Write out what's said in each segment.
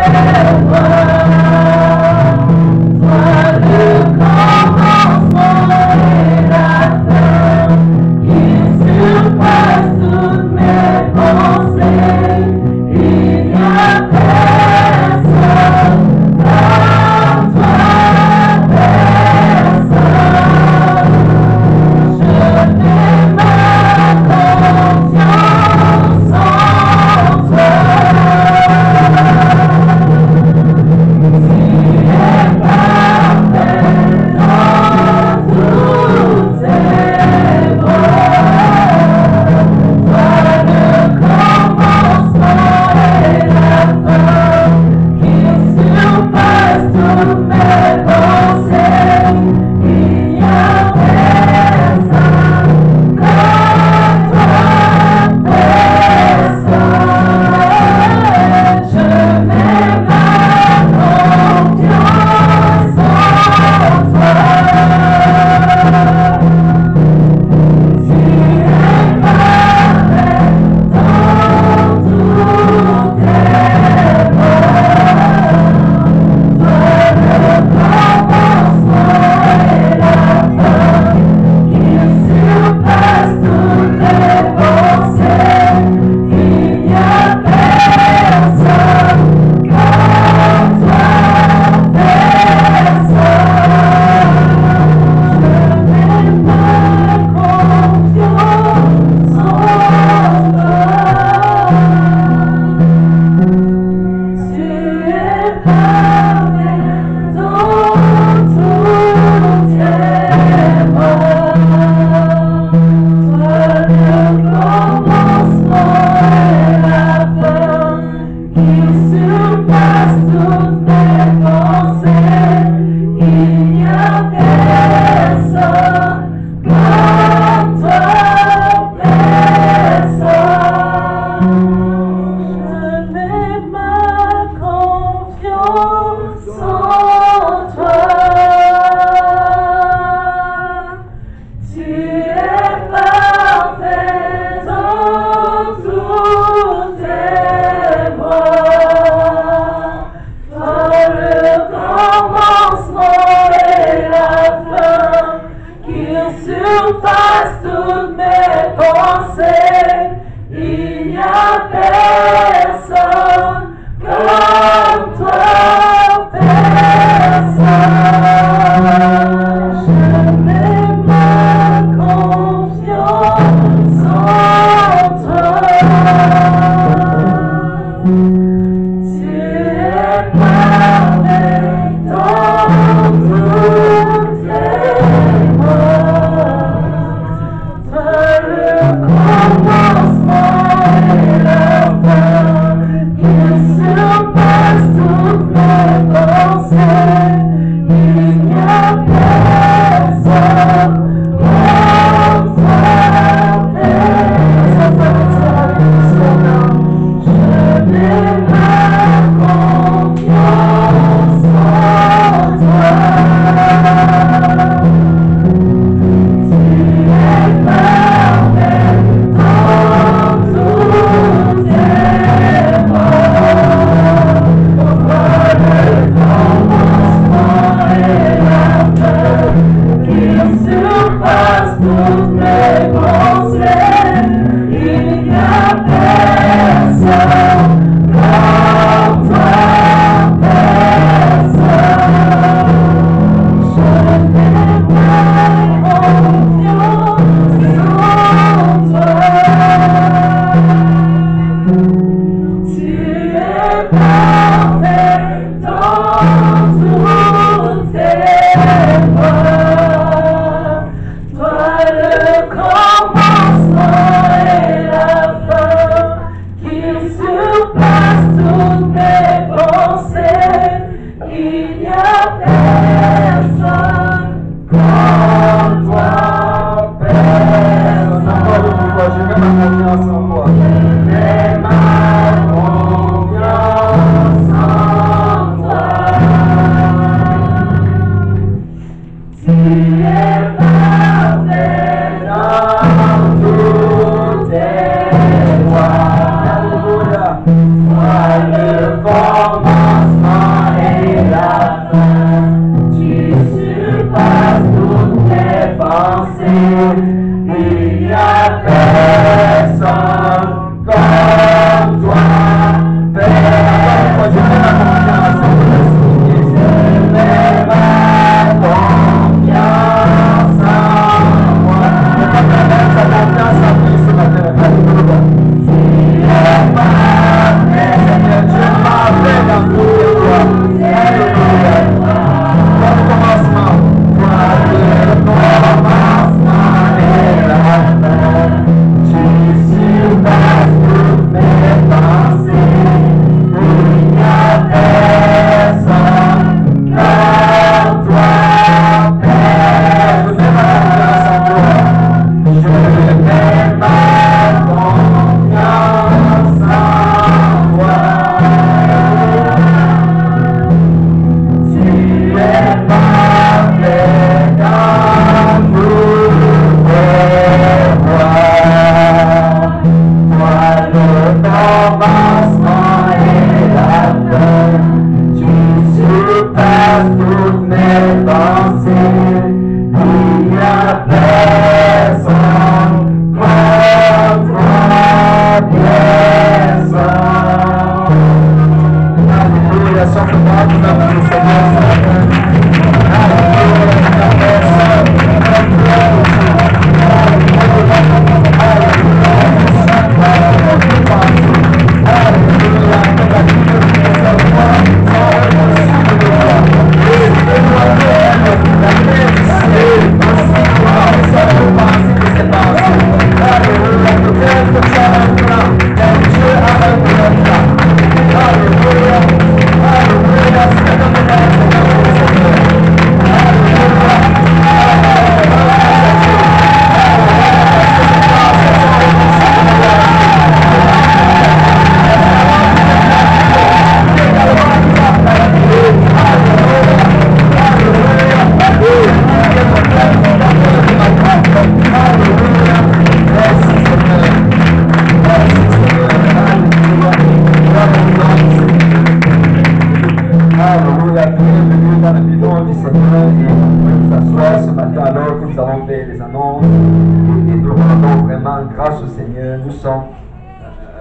Wow. Il n'y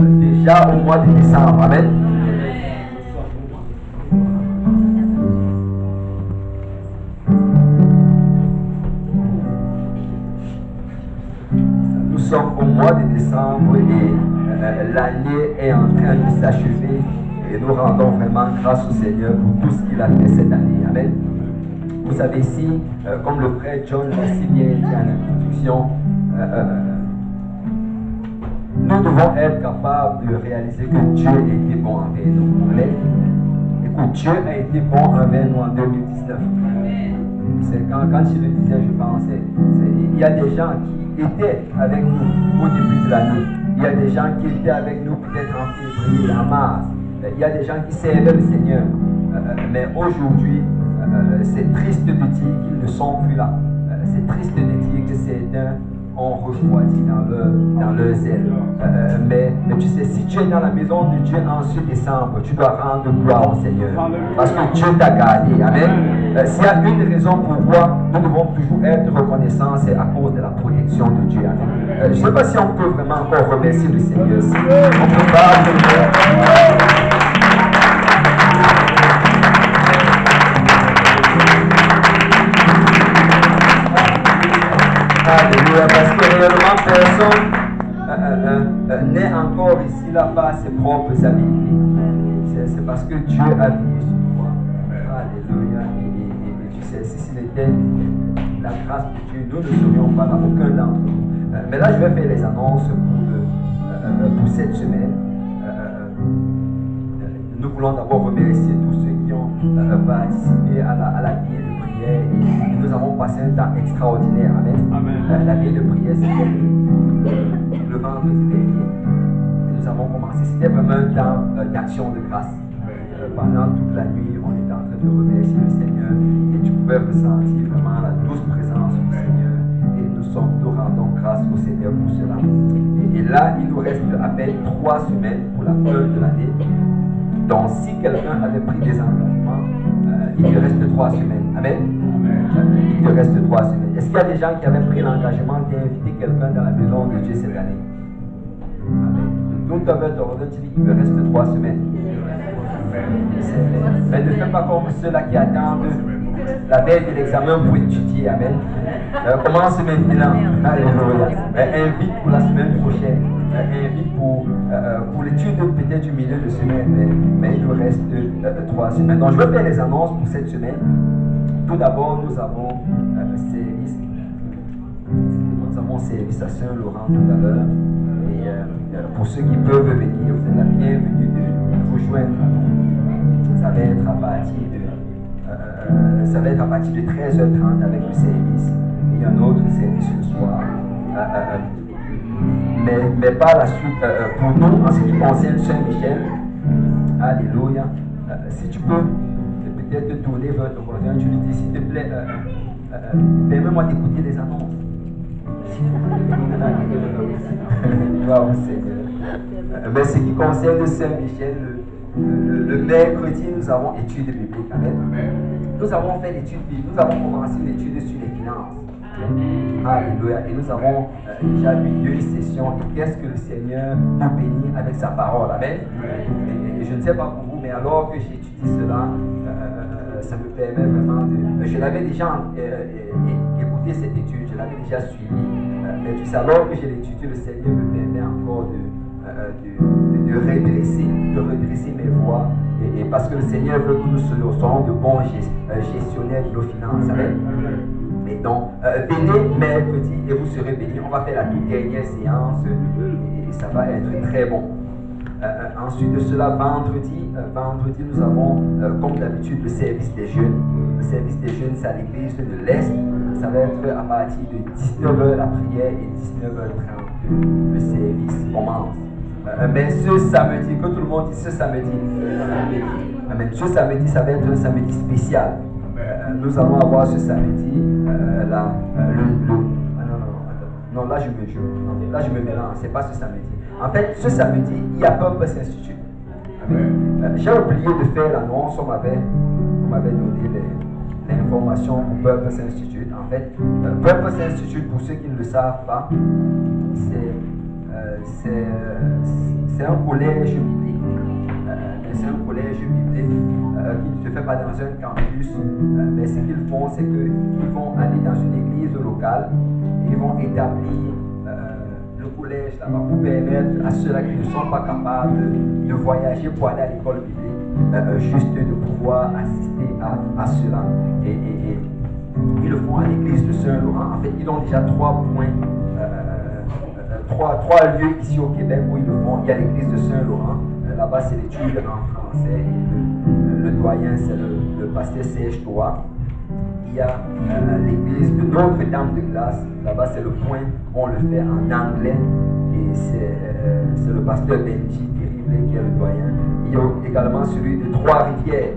déjà au mois de décembre. Amen. Nous sommes au mois de décembre et euh, l'année est en train de s'achever et nous rendons vraiment grâce au Seigneur pour tout ce qu'il a fait cette année. Amen. Vous savez, ici, euh, comme le frère John l'a si bien dit en introduction, euh, euh, nous devons être capables de réaliser que Dieu a été bon envers nous. Et que Dieu a été bon envers nous en 2019. C'est quand, quand je le disais, je pensais, c'est- il y a des gens qui étaient avec nous au début de l'année. Il y a des gens qui étaient avec nous peut-être en février, en mars. Il y a des gens qui servaient le Seigneur. Euh, euh, mais aujourd'hui, euh, c'est triste de dire qu'ils ne sont plus là. C'est triste de dire que certains ont refroidi dans leur, dans leur zèle. Euh, mais, mais tu sais, si tu es dans la maison de Dieu en ce décembre, tu dois rendre gloire au Seigneur. Parce que Dieu t'a gardé. Amen. Euh, S'il y a une raison pourquoi nous devons toujours être reconnaissants, c'est à cause de la protection de Dieu. Amen. Euh, je ne sais pas si on peut vraiment encore remercier le Seigneur. On peut pas. Alléluia, parce que réellement personne là par ses propres habilités. C'est- parce que Dieu a veillé sur toi. Alléluia. Et, tu sais, si c'était la grâce de Dieu, nous ne serions pas là, aucun d'entre nous. Euh, mais là, je vais faire les annonces pour, le- euh, euh, pour cette semaine. Euh, nous voulons d'abord remercier tous ceux qui ont participé à la, à la veillée de prière et, et nous avons passé un temps extraordinaire. Amen. Amen. Euh, la veillée de prière, c'était le vendredi dernier. Nous avons commencé. C'était vraiment un temps euh, d'action de grâce. Euh, pendant toute la nuit, on était en train de remercier le Seigneur et tu pouvais ressentir vraiment la douce présence du Seigneur. Et nous sommes, nous rendons grâce au Seigneur pour cela. Et, et là, il nous reste à peine trois semaines pour la fin de l'année. Donc, si quelqu'un avait pris des engagements, euh, il te reste trois semaines. Amen. Il te reste trois semaines. Est-ce qu'il y a des gens qui avaient pris l'engagement d'inviter quelqu'un dans la maison de Dieu cette année? Amen. Il me reste trois semaines. Mais ne fais pas comme ceux-là qui attendent la veille de l'examen pour étudier. Amen. Euh, commence maintenant. Alléluia. Euh, invite pour la semaine prochaine. Euh, invite pour, euh, pour l'étude peut-être du milieu de semaine. Mais, il nous reste trois semaines. Donc je vais faire les annonces pour cette semaine. Tout d'abord, nous avons service. Nous avons service à Saint-Laurent tout à l'heure. Et pour ceux qui peuvent venir, vous êtes la bienvenue de rejoindre. Ça va être à partir de euh, ça va être à partir de 13h30 avec le service. Il y a un autre service ce soir. Euh, euh, mais, mais par la suite, pour nous, en ce qui concerne Saint-Michel, Alléluia, si tu peux peut-être tourner votre voisin, tu lui dis s'il te plaît, permets-moi d'écouter les annonces. Mais ce qui concerne Saint-Michel, le, mercredi, nous avons étude biblique. Amen. Nous avons fait l'étude biblique. Nous avons commencé l'étude sur les finances. Alléluia. Et nous avons euh, déjà eu deux sessions. Et qu'est-ce que le Seigneur nous bénit avec sa parole? Amen. Et, je ne sais pas pour vous, mais alors que j'étudie cela, euh, euh, ça me permet vraiment de. Je l'avais déjà écouté cette étude, je l'avais déjà suivi. Mais tu sais, alors que j'ai l'étude, le Seigneur me permet encore de de, de, redresser, de redresser mes voix. Et, parce que le Seigneur veut que nous soyons de bons euh, gestionnaires de nos finances. Amen. Mais donc, euh, venez mercredi et vous serez bénis. On va faire la toute dernière séance et, ça va être très bon. Euh, ensuite de cela, vendredi, vendredi nous avons, comme d'habitude, le service des jeunes. Le service des jeunes, c'est à l'église de l'Est. Ça va être à partir de 19h la prière et 19h30 le service commence. Euh, mais ce samedi, que tout le monde dit ce samedi. Amen. Ce samedi, ça va être un samedi spécial. Euh, nous allons avoir ce samedi euh, le, ah, non, non, non, là je me, là je me mélange, c'est pas ce samedi. En fait, ce samedi, il y a Purpose Institute. J'ai oublié de faire l'annonce, on m'avait, donné l'information pour Purpose Institute. En fait, Purpose Institute, pour ceux qui ne le savent pas, c'est un collège biblique. Euh, c'est un collège biblique euh, qui ne se fait pas dans un campus, euh, mais ce qu'ils font, c'est qu'ils vont aller dans une église locale et ils vont établir le collège là-bas pour permettre à ceux-là qui ne sont pas capables de voyager pour aller à l'école biblique, juste de pouvoir assister à, cela. Et, ils le font à l'église de Saint-Laurent. En fait, ils ont déjà trois points trois, trois lieux ici au Québec où ils le font. Il y a l'église de Saint-Laurent. Euh, là-bas, c'est l'étude en français. le, doyen, c'est le, pasteur Serge Toa. Il y a euh, l'église de Notre-Dame de Glace. Là-bas, c'est le point on le fait en anglais. Et c'est euh, le pasteur Benji Terrible qui est le doyen. Il y a également celui de Trois-Rivières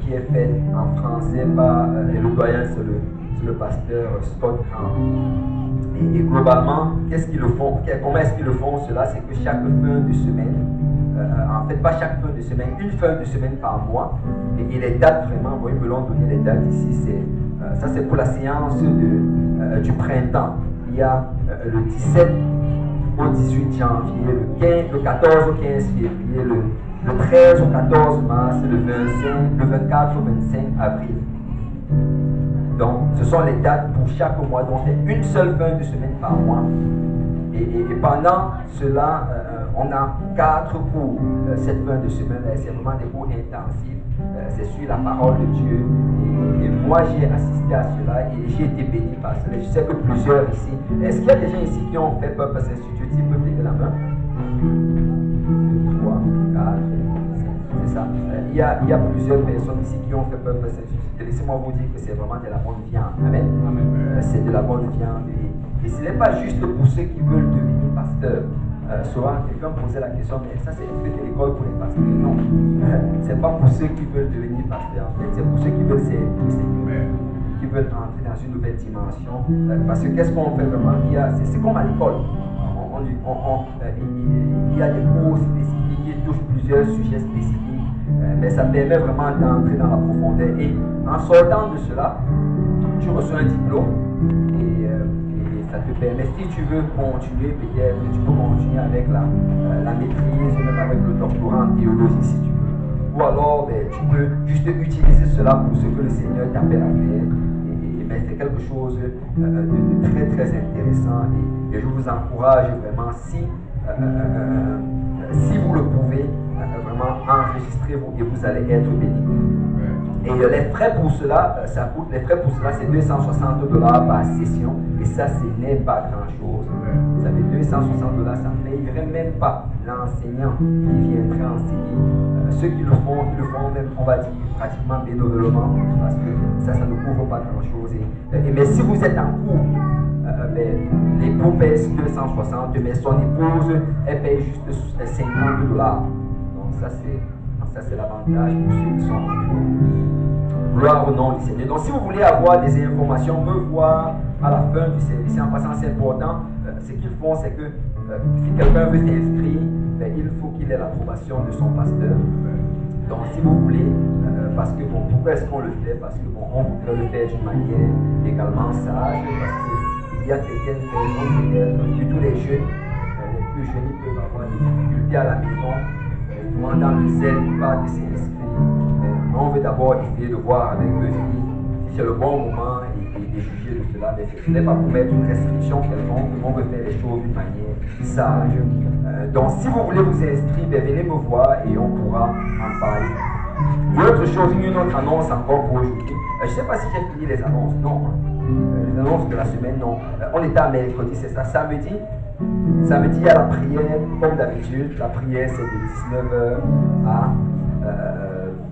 qui est fait en français par et le doyen, c'est le, pasteur Scott Crown. Et, globalement, qu'est-ce qu'ils le font Comment est-ce qu'ils le font Cela, c'est que chaque fin de semaine, euh, en fait pas chaque fin de semaine, une fin de semaine par mois, et, les dates vraiment, vous voyez, me l'ont donné les dates ici, euh, ça c'est pour la séance de, euh, du printemps. Il y a le 17 au 18 janvier, le, 15, le 14 au 15 février, le, le 13 au 14 mars, le 25, le 24 au 25 avril. Donc, ce sont les dates pour chaque mois. Donc, c'est une seule fin de semaine par mois. Et, pendant cela, euh, on a quatre cours euh, cette fin de semaine. C'est vraiment des cours intensifs. Euh, c'est sur la parole de Dieu. Et, moi, j'ai assisté à cela et j'ai été béni par cela. Je sais que plusieurs ici. Est-ce qu'il y a des gens ici qui ont fait Purpose Institute S'il peut de la main? Deux, trois, quatre, c'est ça. Il y, a, il y a plusieurs personnes ici qui ont fait Purpose Institute laissez-moi vous dire que c'est vraiment de la bonne viande. Amen? C'est de la bonne viande. Et, ce n'est pas juste pour ceux qui veulent devenir pasteur. Euh, souvent, quelqu'un posait la question, mais ça, c'est l'école pour les pasteurs. Non. Ce n'est pas pour ceux qui veulent devenir pasteur. En fait, c'est pour ceux qui veulent servir qui veulent entrer dans une nouvelle dimension. Euh, parce que qu'est-ce qu'on fait vraiment? C'est comme à l'école. il y a des cours spécifiques qui touchent plusieurs sujets spécifiques mais ça permet vraiment d'entrer dans la profondeur. Et en sortant de cela, tu reçois un diplôme et, ça te permet, si tu veux continuer, peut-être tu peux continuer avec la, la maîtrise, même avec le doctorat en théologie si tu veux. Ou alors, ben, tu peux juste utiliser cela pour ce que le Seigneur t'appelle à faire. Et, ben, c'est quelque chose euh, de, très, très intéressant. Et, je vous encourage vraiment, si, euh, euh, si vous le pouvez, vraiment enregistrez-vous et vous allez être béni. Et les frais pour cela, ça coûte, les frais pour cela, c'est 260 dollars par session. Et ça, ce n'est pas grand-chose. Vous savez, 260 dollars, ça ne payerait même pas l'enseignant qui viendrait enseigner ceux qui le font, ils le font même, on va dire, pratiquement bénévolement, parce que ça, ça ne couvre pas grand-chose. Et, mais si vous êtes en euh, ben, l'époux paye 260, mais son épouse, elle paye juste 50 dollars. Donc ça, c'est l'avantage pour ceux qui sont en couple. Gloire au nom du Seigneur. Donc si vous voulez avoir des informations, me voir à la fin du service, en passant, c'est important. Euh, ce qu'ils font, c'est que euh, si quelqu'un veut s'inscrire, ben, il faut qu'il ait l'approbation de son pasteur. Donc, si vous voulez, euh, parce que bon, pourquoi est-ce qu'on le fait? Parce que bon, on voudrait le faire d'une manière également sage, parce qu'il y a certaines personnes, peut-être, les jeunes, les plus jeunes, peuvent avoir des difficultés à la maison, souvent dans le zèle, pas de s'inscrire. on veut d'abord essayer de voir avec eux si c'est le bon moment et, juger de cela. Mais ce n'est pas pour mettre une restriction quelconque, on veut faire les choses d'une manière sage. Euh, donc, si vous voulez vous inscrire, ben, venez me voir et on pourra en parler. Une autre chose, une autre annonce encore pour aujourd'hui. Euh, je ne sais pas si j'ai fini les annonces. Non. Euh, les annonces de la semaine, non. on était à mercredi, c'est ça. Samedi, samedi, a la prière, comme d'habitude. La prière, c'est de 19h à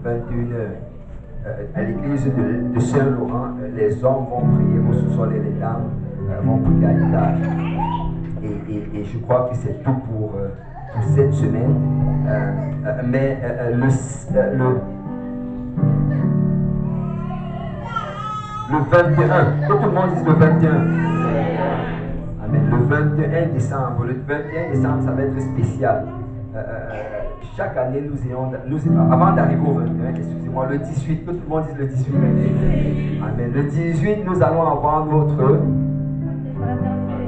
21h. À l'église de, Saint-Laurent, les hommes vont prier au sous-sol et les dames vont prier à l'étage. Et, je crois que c'est tout pour, euh, cette semaine. Euh, euh, mais le, le, le 21, que tout le monde dise le 21. Amen. Le 21 décembre. Le 21 décembre, ça va être spécial. Chaque année, nous ayons, avant d'arriver au 21, excusez-moi, le 18, que tout le monde dise le 18. Amen. Le 18, nous allons avoir notre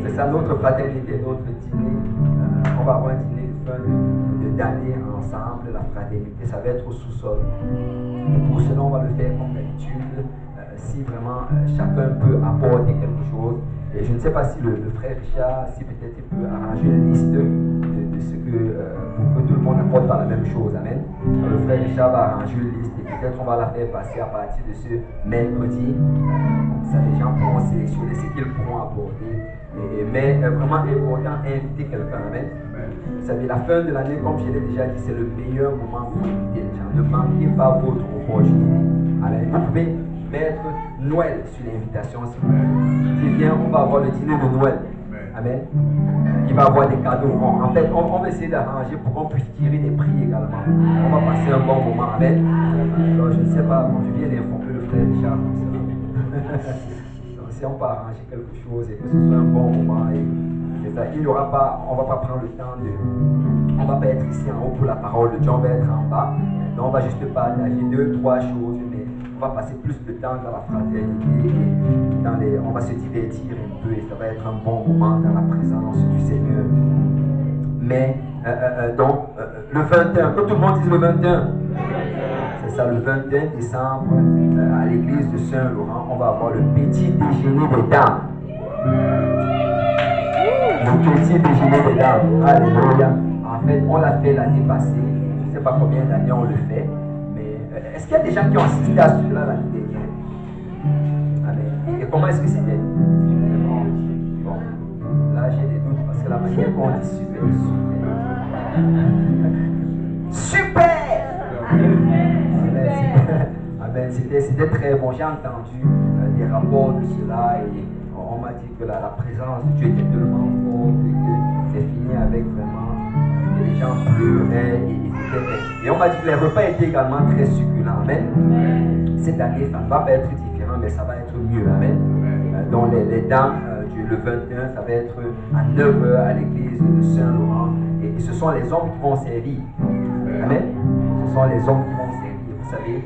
c'est ça notre fraternité, notre dîner. Euh, on va avoir un dîner de fin d'année ensemble, la fraternité. Ça va être au sous-sol. pour cela, on va le faire comme d'habitude. Euh, si vraiment euh, chacun peut apporter quelque chose. Et je ne sais pas si le, frère Richard, si peut-être il peut arranger une liste pas la même chose. Amen. le frère Richard va arranger une liste et peut-être on va la faire passer à partir de ce mercredi. comme ça, les gens pourront sélectionner ce qu'ils pourront apporter mais euh, vraiment important, inviter quelqu'un. Amen. Vous savez, la fin de l'année, comme je l'ai déjà dit, c'est le meilleur moment pour inviter les gens. Ne manquez pas votre opportunité. Vous pouvez mettre Noël sur l'invitation. Si vous bien, on va avoir le dîner de Noël. Amen. Il va avoir des cadeaux. En fait, on, va essayer d'arranger pour qu'on puisse tirer des prix également. On va passer un bon moment. Amen. Je ne sais pas, je viens d'informer le frère Richard ça. on peut arranger quelque chose et que ce soit un bon moment. Et, il y aura pas, on ne va pas prendre le temps de. On ne va pas être ici en haut pour la parole, de Dieu, va être en bas. Donc on va juste partager deux, trois choses, va passer plus de temps dans la fraternité et dans les, on va se divertir un peu et ça va être un bon moment dans la présence du Seigneur. Mais, euh, euh, euh, donc, le 21, que tout le monde dise le 21 ça, le 21 décembre, à l'église de Saint-Laurent, on va avoir le petit déjeuner des dames. Le petit déjeuner des dames. Alléluia. En fait, on l'a fait l'année passée. Je ne sais pas combien d'années on le fait. Euh, est-ce qu'il y a des gens qui ont assisté à cela l'année dernière. Et comment est-ce que c'était Bon, là j'ai des doutes parce que la manière qu'on dit super, super. Super. C'était très bon. J'ai entendu euh, des rapports de cela et on m'a dit que la, présence de Dieu était tellement forte que c'est fini avec vraiment que les gens pleuraient et, et on m'a dit que les repas étaient également très succulents. Amen. Cette année, ça ne va pas être différent, mais ça va être mieux. Amen. Euh, donc les, dames euh, du, le 21, ça va être à 9h à l'église de Saint-Laurent. Et, ce sont les hommes qui vont servir. Amen. Ce sont les hommes qui vont servir vous savez,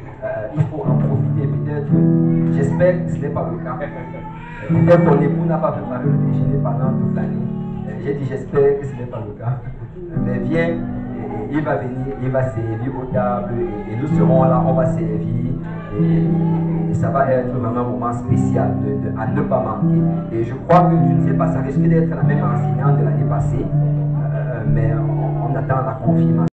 il faut en profiter. Peut-être, j'espère que ce n'est pas le cas. Peut-être ton époux n'a pas préparé le déjeuner pendant toute l'année. J'ai dit, j'espère que ce n'est pas le cas. Mais viens, il va venir, il va servir aux tables et, nous serons là, on va servir. Et, ça va être vraiment un moment spécial à ne pas manquer. Et je crois que, je ne sais pas, ça risque d'être la même enseignante de l'année passée, euh, mais on attend la confirmation.